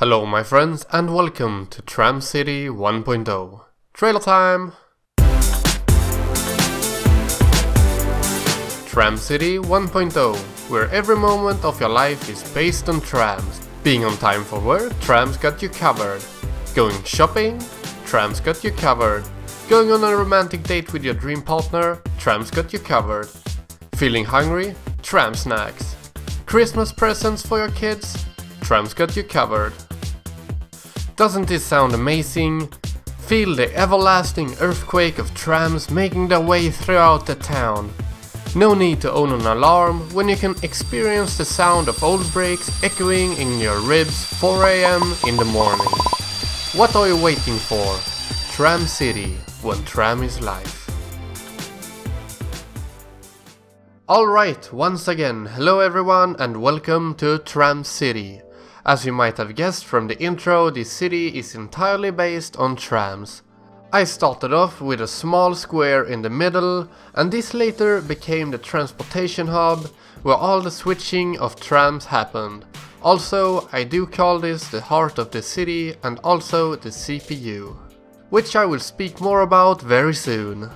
Hello my friends and welcome to Tram City 1.0. Trailer time! Tram City 1.0, where every moment of your life is based on trams. Being on time for work, trams got you covered. Going shopping, trams got you covered. Going on a romantic date with your dream partner, trams got you covered. Feeling hungry, tram snacks. Christmas presents for your kids, trams got you covered. Doesn't this sound amazing? Feel the everlasting earthquake of trams making their way throughout the town. No need to own an alarm when you can experience the sound of old brakes echoing in your ribs 4am in the morning. What are you waiting for? Tram City, when tram is life. Alright, once again, hello everyone and welcome to Tram City. As you might have guessed from the intro, this city is entirely based on trams. I started off with a small square in the middle, and this later became the transportation hub, where all the switching of trams happened. Also, I do call this the heart of the city and also the CPU. Which I will speak more about very soon.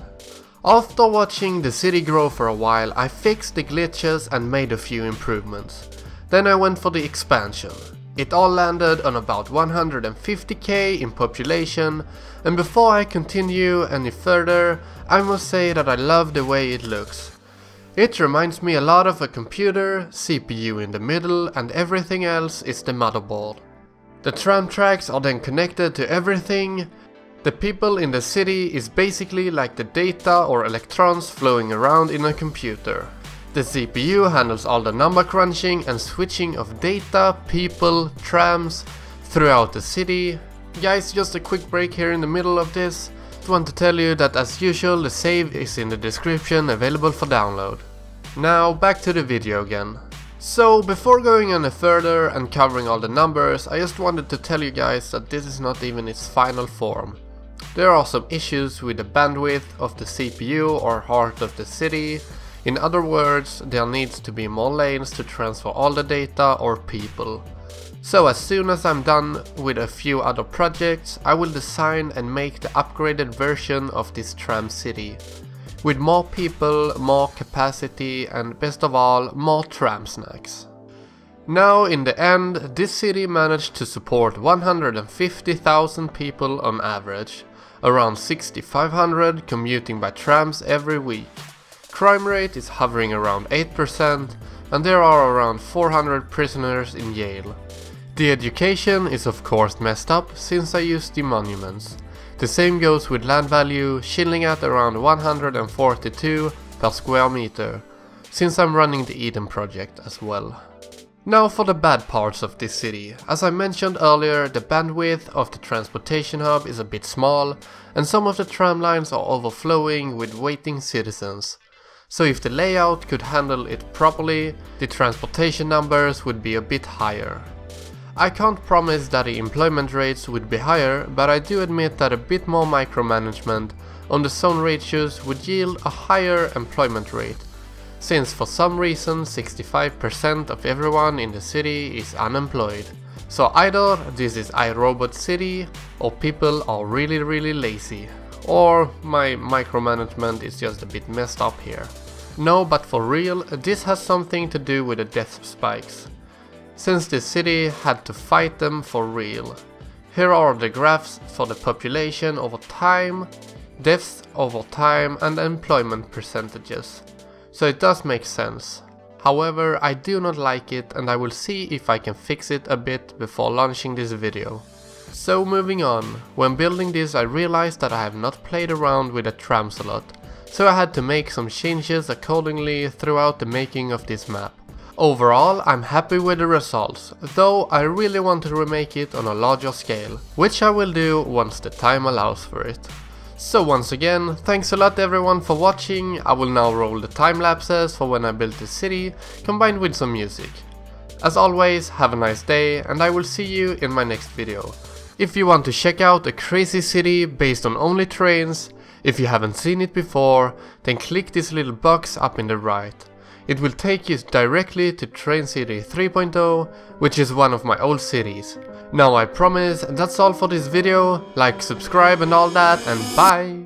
After watching the city grow for a while, I fixed the glitches and made a few improvements. Then I went for the expansion. It all landed on about 150k in population and before I continue any further I must say that I love the way it looks. It reminds me a lot of a computer, CPU in the middle and everything else is the motherboard. The tram tracks are then connected to everything. The people in the city is basically like the data or electrons flowing around in a computer. The CPU handles all the number crunching and switching of data, people, trams throughout the city. Guys, just a quick break here in the middle of this. Just want to tell you that as usual the save is in the description available for download. Now back to the video again. So before going any further and covering all the numbers, I just wanted to tell you guys that this is not even its final form. There are some issues with the bandwidth of the CPU or heart of the city, in other words, there needs to be more lanes to transfer all the data or people. So as soon as I'm done with a few other projects, I will design and make the upgraded version of this tram city. With more people, more capacity and best of all, more tram snacks. Now in the end, this city managed to support 150,000 people on average, around 6500 commuting by trams every week. Crime rate is hovering around 8% and there are around 400 prisoners in jail. The education is of course messed up since I used the monuments. The same goes with land value, chilling at around 142 per square meter, since I'm running the Eden project as well. Now for the bad parts of this city. As I mentioned earlier, the bandwidth of the transportation hub is a bit small, and some of the tram lines are overflowing with waiting citizens. So if the layout could handle it properly, the transportation numbers would be a bit higher. I can't promise that the employment rates would be higher, but I do admit that a bit more micromanagement on the zone ratios would yield a higher employment rate, since for some reason 65% of everyone in the city is unemployed. So either this is iRobot City, or people are really really lazy. Or my micromanagement is just a bit messed up here. No, but for real, this has something to do with the death spikes. Since the city had to fight them for real. Here are the graphs for the population over time, deaths over time and employment percentages. So it does make sense. However, I do not like it and I will see if I can fix it a bit before launching this video. So moving on, when building this I realized that I have not played around with the trams a lot, so I had to make some changes accordingly throughout the making of this map. Overall, I'm happy with the results, though I really want to remake it on a larger scale, which I will do once the time allows for it. So once again, thanks a lot everyone for watching, I will now roll the time lapses for when I built the city, combined with some music. As always, have a nice day and I will see you in my next video. If you want to check out a crazy city based on only trains, if you haven't seen it before, then click this little box up in the right. it will take you directly to Train City 3.0, which is one of my old cities. Now I promise, that's all for this video, like, subscribe and all that, and bye!